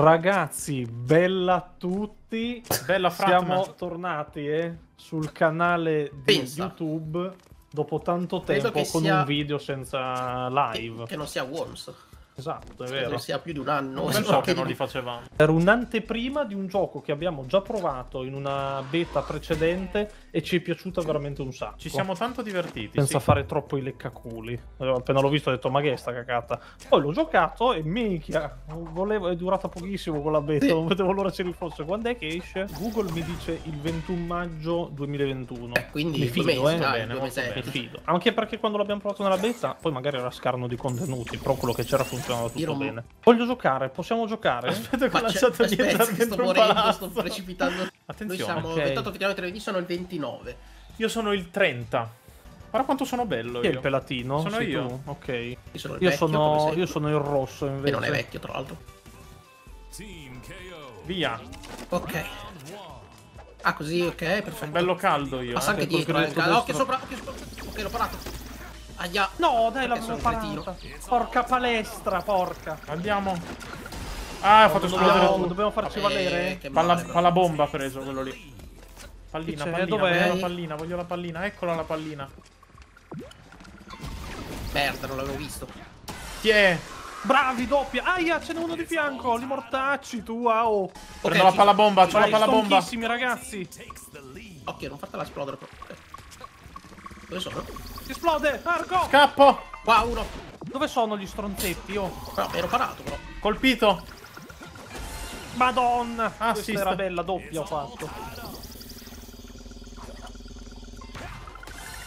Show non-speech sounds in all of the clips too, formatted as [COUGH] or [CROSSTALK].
Ragazzi, bella a tutti. Bella Siamo Fratman. tornati eh, sul canale di Pensa. YouTube dopo tanto tempo che con sia- un video senza live. Che non sia Worms. Esatto, è vero. sia più di un anno. Un se bel no po' che non li facevamo. Era un'anteprima di un gioco che abbiamo già provato in una beta precedente e ci è piaciuta veramente un sacco. Ci siamo tanto divertiti. senza sì. fare troppo i leccaculi. Appena l'ho visto ho detto ma che è sta cacata. Poi l'ho giocato e minchia, volevo, è durata pochissimo con la beta, non vedevo l'ora ci rifosse. Quando è che esce? Google mi dice il 21 maggio 2021. Eh, quindi mi due fido, mesi, eh. dai, bene, due molto mesetti. Mi fido. Anche perché quando l'abbiamo provato nella beta, poi magari era scarno di contenuti, però quello che c'era funzionava tutto Io non- bene. Voglio giocare, possiamo giocare? Aspetta che ho lasciato aspetta, sto morendo, palazzo. sto precipitando. Noi Attenzione. siamo ok. 28 effettivamente venerdì sono il 29. Io sono il 30. Guarda quanto sono bello Chi è io. il pelatino? Sono Sei io. tu? Ok. Io sono il Io vecchio, sono, io sono il rosso invece. E non è vecchio, tra l'altro. Via. Ok. Ah, così, ok, perfetto. Sono bello caldo io. Passa eh. anche col dietro, eh. Occhio sopra, occhio sopra. Ok, l'ho parato. Aia. No, dai, l'avevo sono parata. Porca palestra, porca. Andiamo. Ah, ha fatto esplodere dobbiamo, tutto. dobbiamo farci Eh, valere? Palla, male, palla bomba ha preso quello lì. Pallina, c'è? pallina, Dov'è? voglio la pallina, voglio la pallina. Eccola la pallina. Merda, non l'avevo visto. Tiè. Bravi, doppia. Aia, ce n'è uno di fianco. Li mortacci, tu, ah, oh. Prendo la palla bomba, c'ho la palla bomba. ragazzi. Occhio, non fatela esplodere. Ok. Dove sono? Esplode, Marco. Scappo. Qua uno. Dove sono gli stronzetti, oh? No, ero parato però. Colpito. Madonna. Ah, Questa era bella, doppia ho fatto.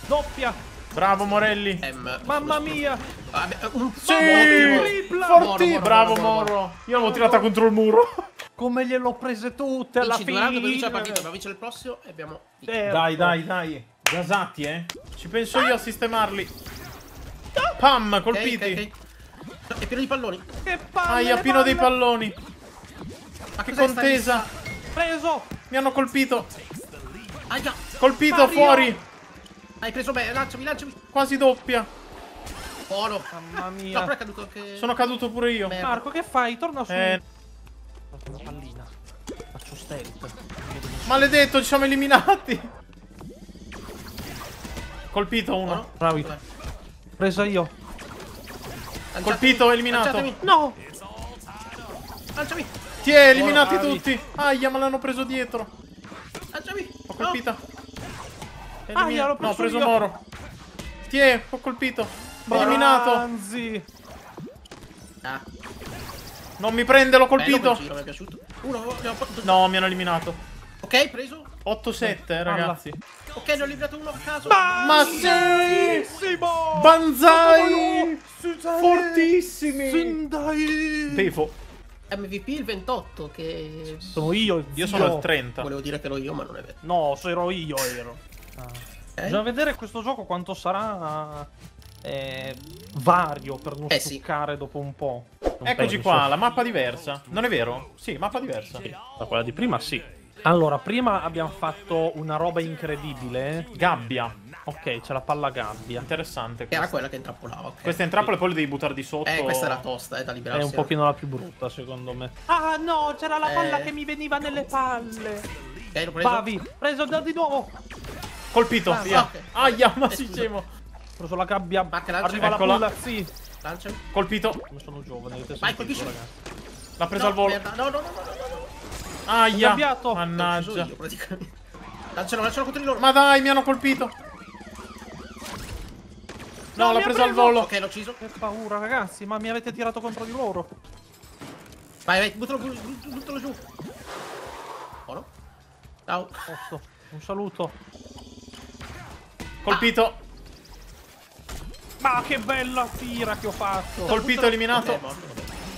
Doppia. Bravo Morelli. Ehm, Mamma mia. Ah, un Sì, tripla. forti. Moro, Moro, Bravo Moro, Moro. Moro. Io l'avevo tirata contro il muro. [LAUGHS] Come gliel'ho prese tutte alla Vinci due round, vince la fine. partita, dobbiamo vincere il prossimo e abbiamo... Certo. Dai, dai, dai. Gasati, eh. Ci penso io a sistemarli. Pam, colpiti. ok, ok. È pieno di palloni. Che palle, Aia, pieno dei palle. palloni. Ma Che contesa. Preso. Mi hanno colpito. Aia. Colpito Mario. fuori. Hai preso me, lanciami, lanciami. Quasi doppia. Buono. Mamma No, mia. però è caduto anche... Sono caduto pure io. Merda. Marco, che fai? Torna su. Eh, Una pallina. Faccio stealth. maledetto, ci siamo eliminati. Colpito uno. Buono. Bravi. Dov'è? Presa io. Lanciatemi. Colpito, eliminato. Lanciatemi. No. Lanciami. Ti è eliminati Bravi. tutti. Aia, me l'hanno preso dietro. Lanciami. Ho colpita. Aia, Elimina- l'ho no, ho preso preso io. Moro. Ti è, ho colpito. Eliminato. Anzi. Ah, Non mi prende, l'ho colpito. giro, mi è piaciuto. Uno, No, mi hanno eliminato. Ok, preso. 8-7, eh, ragazzi. Ok, ne ho liberato uno a caso. Ma sì! Bellissimo. Banzai! Fortissimi! Sendai. Bevo. MVP il 28, che... Sono io. Io sono il 30. Volevo dire che ero io, ma non è vero. No, ero io ero. Ah. Ok? Bisogna vedere questo gioco quanto sarà eh, vario per non Eh, sì. stuccare dopo un po'. Non Eccoci penso. qua, la mappa diversa. Non è vero? Sì, mappa diversa. Da quella di prima sì. Allora, prima abbiamo fatto una roba incredibile. Gabbia. Ok, c'è la palla gabbia. Interessante. Che era Questa, quella che intrappolava, ok. questa è in trappola e poi li devi buttare di sotto. Eh, questa era tosta, eh, da È liberarsi. un pochino la più brutta, secondo me. Ah, no, c'era la palla Eh. che mi veniva nelle palle. Ok, l'ho preso. Pavi, preso da di nuovo. Ho Colpito, Ah, via. ok. Aia, ma Eh, si scemo. preso la gabbia. Marca, lancia. Arriva Eccola. la pulla, sì. Lanciami. Colpito. Come sono giovane, avete Vai, sentito, colpisci. L'ha presa no, al volo. merda. No, no, no, no, no. Aia. Ucciso Mannaggia. io, praticamente. Lancialo, lancialo contro di loro. Ma dai, mi hanno colpito. No, No, l'ha ha presa al preso. volo. Ok, l'ho ucciso. Che paura, ragazzi, ma mi avete tirato contro di loro. Vai, vai, buttalo, giù, buttalo giù. Buono. Ciao. Posso. Un saluto. Colpito. Ma che bella tira che ho fatto. Colpito, eliminato.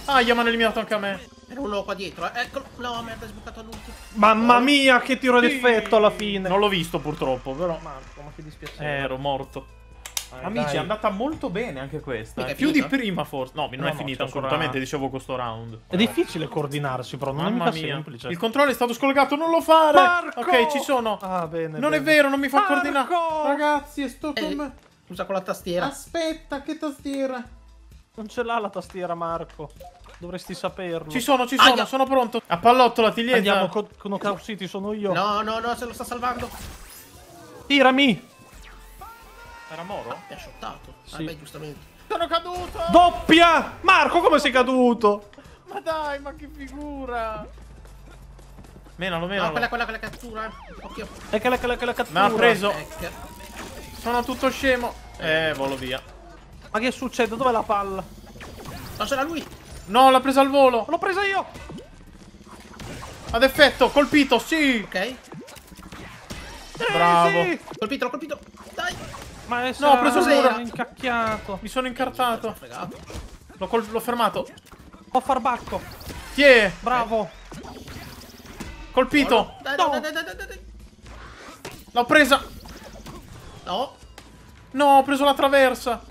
Aia, mi hanno eliminato anche a me. Era uno qua dietro, eh. Eccolo. No, merda, è sbucato all'ultimo. Mamma mia, che tiro d'effetto alla fine. Non l'ho visto purtroppo, però. Marco, ma che Eh, dispiacere. ero morto. Dai, Amici, dai. è andata molto bene anche questa. Eh. è Più di prima, forse. No, non No, è no, finita c'è ancora- assolutamente, dicevo, questo round. È difficile coordinarsi, però non è Mamma mica mia. semplice. Il controllo è stato scollegato, non lo fare. Marco! Ok, ci sono. Ah, bene. non è bene. vero, non mi fa Marco! coordinare. Ragazzi, è sto Eh, come. Usa con la tastiera. Aspetta, che tastiera. Non ce l'ha la tastiera, Marco. Dovresti saperlo. Ci sono, ci sono, Aia. sono pronto. A pallottola, ti lieta. Andiamo con, con Knockout City, sono io. No, no, no, se lo sta salvando. Tirami! Era Moro? Mi ha shottato. Sì. Ah, beh, giustamente. Sono caduto! Doppia! Marco, come sei caduto? Ma dai, ma che figura! Menalo, No, menalo. quella, quella, quella cattura. Occhio. E che la, che la, che la cattura. Mi ha preso. Ecco. Sono tutto scemo. Eh, volo via. Ma che succede? Dov'è la palla? No, c'era lui. No, l'ha presa al volo. L'ho presa io! Ad effetto, colpito, sì. Ok. Eh, Bravo. sì! Colpito, l'ho colpito. Dai. Ma è No, ho preso il muro. incacchiato. Mi sono incartato. L'ho, fermato. Ho farbacco. Tiè, Bravo. colpito. Dai, No. dai, dai, dai, dai. L'ho presa. No. No, ho preso la traversa.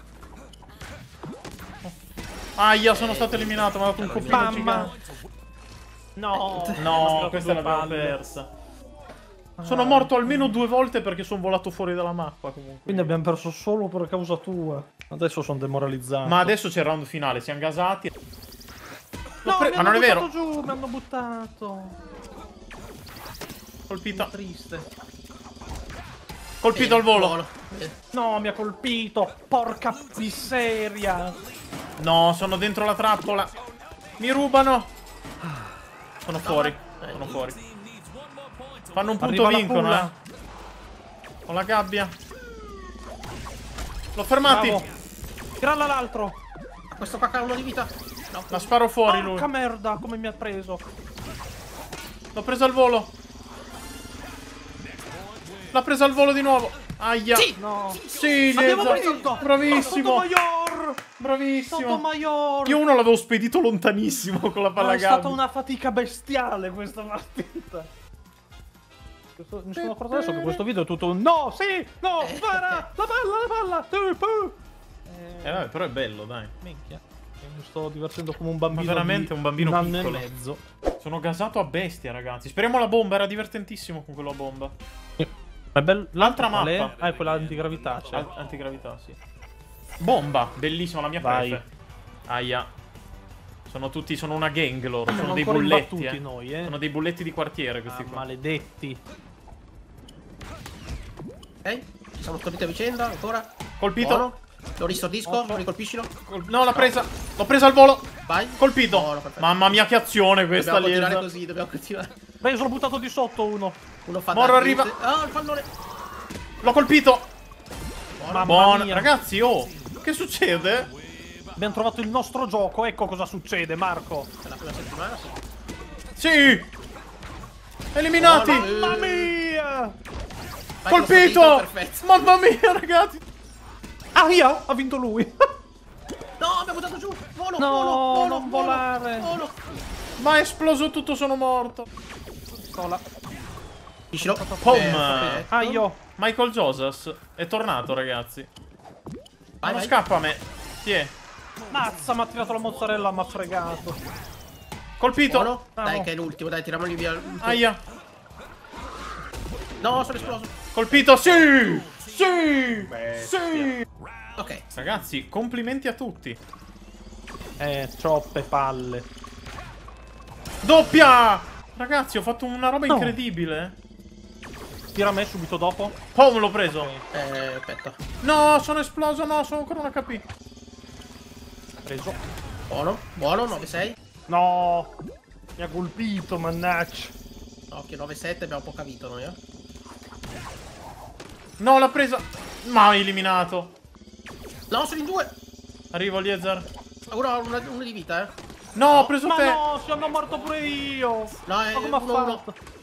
Aia, sono stato eliminato. Mi ha dato un colpino Mamma. gigante. No. No, questa l'abbiamo persa. Sono morto almeno due volte perché sono volato fuori dalla mappa comunque. Quindi abbiamo perso solo per causa tua. Adesso sono demoralizzato. Ma adesso c'è il round finale, siamo gasati. no, ma non è vero. giù, mi hanno buttato. Colpito. Triste. Colpito al volo. Eh, No, mi ha colpito. Porca miseria. No, sono dentro la trappola. Mi rubano. Sono fuori. Sono fuori. Fanno un punto, Arriva vincono, eh. Con la gabbia. L'ho fermati. Bravo. Tiralla l'altro. Questo qua ha uno di vita. No. La sparo fuori lui. Porca merda, come mi ha preso. L'ho preso al volo. L'ha preso al volo di nuovo. Aia. Sì. No. Sì, Abbiamo Lieza. vinto. Bravissimo. Bravissimo. Sotomayor. Io uno l'avevo spedito lontanissimo con la palla è stata una fatica bestiale questa partita. Mi sono accorto adesso che questo video è tutto un no, sì, no, spara, [LAUGHS] la palla, la palla, pu. Eh vabbè, però è bello, dai. Minchia, mi sto divertendo come un bambino. Ma veramente un bambino un piccolo. e mezzo. Sono gasato a bestia, ragazzi. Speriamo la bomba, era divertentissimo con quella bomba. È bello. L'altra mappa. Ah, è quella antigravità. Cioè. Antigravità, sì. Bomba, bellissima la mia Vai. prefe. Aia. Sono tutti, sono una gang loro, sono dei bulletti. eh. noi, eh. Sono dei bulletti di quartiere questi Ah, qua. maledetti. Ok. Ci siamo scopriti a vicenda ancora. Colpito. Buono. Lo ristordisco. Lo ricolpiscilo. Col- No, l'ha presa. L'ho presa al volo. Vai. Colpito. Buono. Mamma mia, che azione questa Dobbiamo continuare Liesa. così, dobbiamo continuare. Beh, sono buttato di sotto uno. Uno fa Moro arriva. Ah, il pallone. L'ho colpito. Buono. mia. Ragazzi, oh. Che succede? Abbiamo trovato il nostro gioco, ecco cosa succede, Marco. È la prima settimana, sì. Eliminati. Buono. Mamma mia! Vai Colpito. Mamma mia, ragazzi. Aia! Ha vinto lui! No, abbiamo buttato giù. Volo, No, volo, volo, non volo, volare. Volo. Ma è esploso tutto, sono morto. Cola. Piscilo. Pom. Ah, io. Michael Josas è tornato, ragazzi. Ma Vai, non vai. scappa a me. Tiè. Mazza, mi ha tirato la mozzarella, mi ha fregato. Colpito. Buono. Ah, Dai, no. che è l'ultimo, dai, tiriamoli via. Aia. No, sono esploso. Colpito. Sì. Sì. Sì. Ok. Ragazzi, complimenti a tutti. Eh, troppe palle. Doppia. Ragazzi, ho fatto una roba No. incredibile. Tira a me subito dopo. Pom, l'ho preso. Eh, aspetta. No, sono esploso. No, sono ancora un HP. Preso. Buono, buono, 9-6. No! Mi ha colpito, mannaggia. Occhio, 9-7, abbiamo poca vita noi, eh. No, l'ha presa. Ma ha eliminato. No, sono in due. Arrivo, Liezar. Uno ha una, uno di vita, eh. No, ho preso Ma te. no, sono morto pure io! No, è Ma come ha uno, uno. fatto? Eh,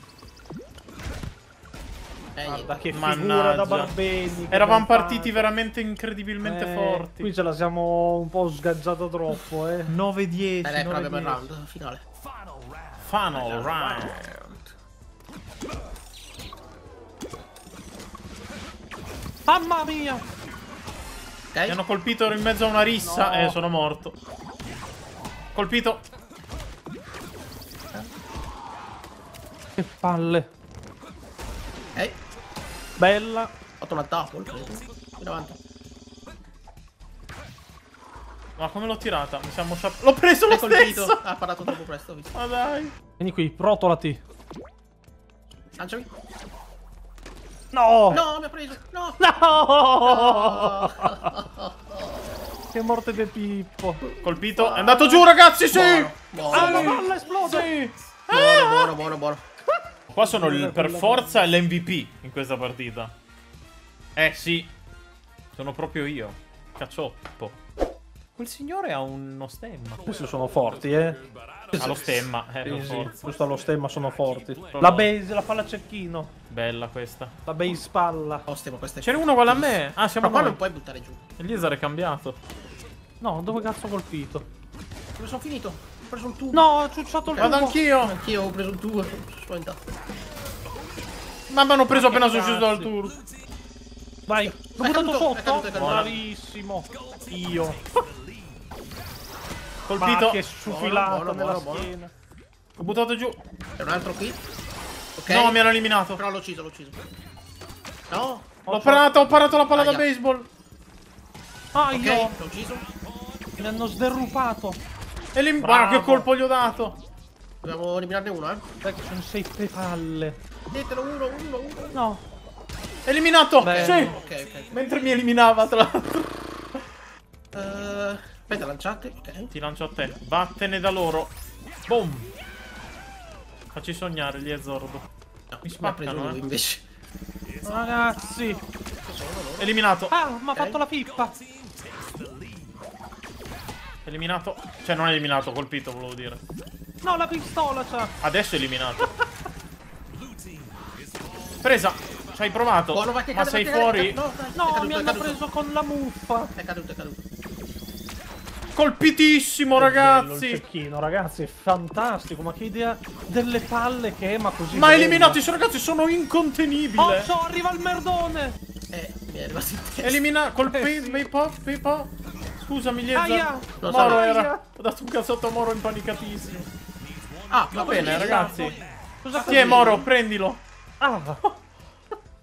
Guarda niente. che figura Mannaggia. da Barbeni. che Eravamo partiti veramente incredibilmente Eh, forti. Qui ce la siamo un po' sgaggiata troppo, eh. [LAUGHS] 9-10. Eh, dai, però 9-10. abbiamo il round finale. Final round. Mamma mia! Mi Ok. hanno colpito in mezzo a una rissa No. e sono morto. Colpito. Che palle. Ok. Bella. Ho fatto una double, credo. Ma come l'ho tirata? Mi siamo sciap... L'ho preso lo colpito. stesso! Ha parato troppo presto. visto. Ma dai. Vieni qui, rotolati. Lanciami. No! No, mi ha preso. No. No! [LAUGHS] che morte di Pippo. Colpito. È andato giù, ragazzi, sì! Buono, Ah, la buono, palla esplode! Sì! buono, buono, buono, buono. Qua sono il, per forza l'MVP in questa partita. Eh sì. Sono proprio io. Caccioppo. Quel signore ha uno stemma. Questi sono forti, eh. Ha lo stemma, eh, per Sì, giusto allo stemma sono forti. La base, la palla cecchino. Bella questa. La base palla. Oste, ma questa è... C'era uno uguale a me. Ah, siamo Ma qua noi. non puoi buttare giù. Eliezer è cambiato. No, dove cazzo ho colpito? Dove sono finito? Ho preso un tubo. No, ho ciucciato il Vado tubo. anch'io. Anch'io ho preso un tubo. Spaventato. Ma mi hanno preso appena sono sceso dal tour. Vai, l'ho buttato è sotto. caduto, è caduto. Bravissimo. Io. Colpito. Ma che sufilata Buono, buono, nella buono. schiena. Ho buttato giù. C'è un altro qui. Ok. No, mi hanno eliminato. Però l'ho ucciso, l'ho ucciso. No. L'ho parato, ho parato la palla da Aia. baseball. Ah, Ok, io. l'ho ucciso. Mi hanno sderrupato. Bravo. Guarda che colpo gli ho dato. Dobbiamo eliminarne uno, eh. Dai che sono sei palle. Ditelo uno, uno, uno. No. Eliminato. Beh. Sì. Ok, ok. Mentre mi eliminava, tra l'altro. Uh, aspetta, lanciate. Ok. Ti lancio a te. Vattene da loro. Boom. Facci sognare gli Ezordo. No, Mi spaccano, lui eh. invece. Ragazzi. Eliminato. Ah, mi ha fatto la pippa. Eliminato. Cioè, non eliminato, colpito, volevo dire. No, la pistola c'ha. Adesso è eliminato. Presa. Ci hai provato. Buono, Ma cade, sei fuori? No, No, caduto, mi hanno preso con la muffa. È caduto, è caduto. Colpitissimo, Bello il ragazzi. cecchino, ragazzi, è fantastico. Ma che idea delle palle che è, ma così. Ma eliminati, ragazzi, sono incontenibile. Occhio, arriva il merdone. Eh, mi è arrivato in testa. Elimina. Colpi. Eh, sì. Pipa. Pipa. Scusami, Aia. Liezza. Lo Moro so. era. Aia. Ho dato un cazzotto a Moro impanicatissimo. Ah, Va bene, così? ragazzi. Cosa Ti è Moro, prendilo. Ah, [LAUGHS]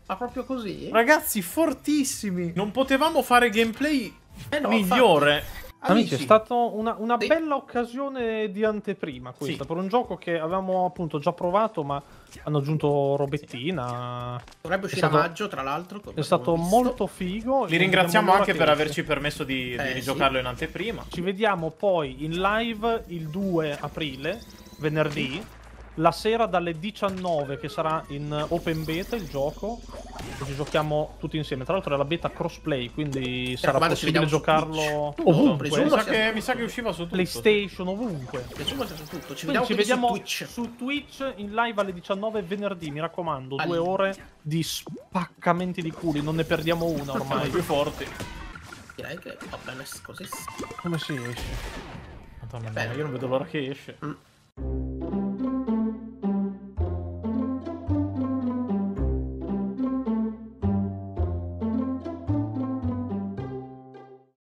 Ma proprio così? Ragazzi, fortissimi. Non potevamo fare gameplay Eh no, migliore. Amici, è stata una, una Sì. bella occasione di anteprima questa, Sì. per un gioco che avevamo appunto già provato, ma hanno aggiunto robettina. Dovrebbe uscire stato- a maggio, tra l'altro. È stato visto. molto figo. Li ringraziamo anche per averci permesso di, di Eh, rigiocarlo in anteprima. Ci vediamo poi in live il 2 aprile, venerdì, la sera dalle 19 che sarà in open beta il gioco. Ci giochiamo tutti insieme. Tra l'altro è la beta crossplay, quindi sarà raccomando, ci possibile giocarlo ovunque. Mi sa, che, mi sa che usciva su tutto. PlayStation ovunque. Presumo sia su tutto. Ci Quindi vediamo, ci vediamo su Twitch. su Twitch in live alle 19 venerdì, mi raccomando, due Allora. ore di spaccamenti di culi, non ne perdiamo una Ormai più forti. Direi che va bene così. Come si esce? Madonna mia, io non vedo l'ora che esce. Mm.